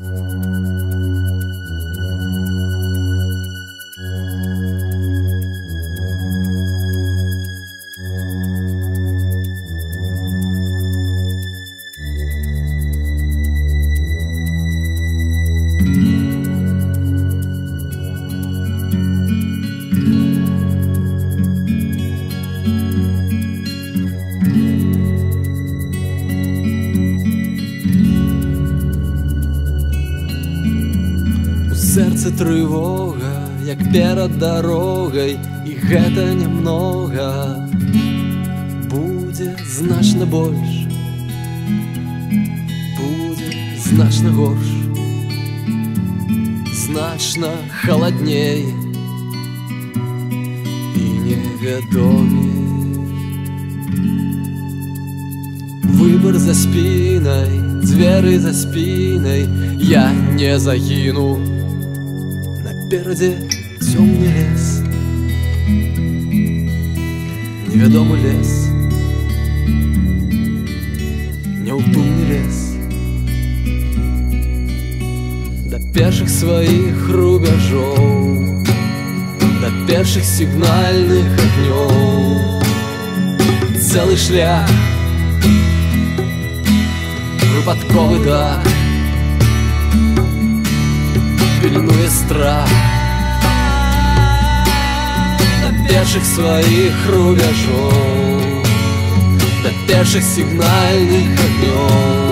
Mm-hmm. сэрцы трывога, як перад дарогай і гэта нямнога будзе значна больш будзе значна горш значна халадней і невядомей Выбор за спінай, дзверы за спінай, я не загіну. Наперадзе цёмны лес, невядомы лес, няўтульны лес. Да першых сваіх рубяжоў, да першых сігнальных агнёў, цэлы шлях выпадковы дах пеленуе страх да першых сваіх рубяжоў да першых сігнальных агнёў